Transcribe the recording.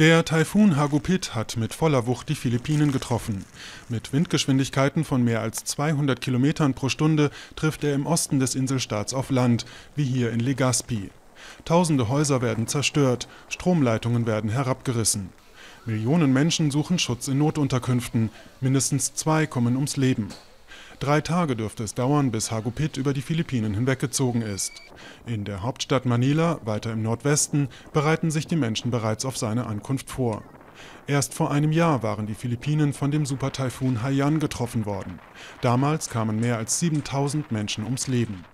Der Taifun Hagupit hat mit voller Wucht die Philippinen getroffen. Mit Windgeschwindigkeiten von mehr als 200 Kilometern pro Stunde trifft er im Osten des Inselstaats auf Land, wie hier in Legazpi. Tausende Häuser werden zerstört, Stromleitungen werden herabgerissen. Millionen Menschen suchen Schutz in Notunterkünften, mindestens zwei kommen ums Leben. Drei Tage dürfte es dauern, bis Hagupit über die Philippinen hinweggezogen ist. In der Hauptstadt Manila, weiter im Nordwesten, bereiten sich die Menschen bereits auf seine Ankunft vor. Erst vor einem Jahr waren die Philippinen von dem Supertaifun Haiyan getroffen worden. Damals kamen mehr als 7000 Menschen ums Leben.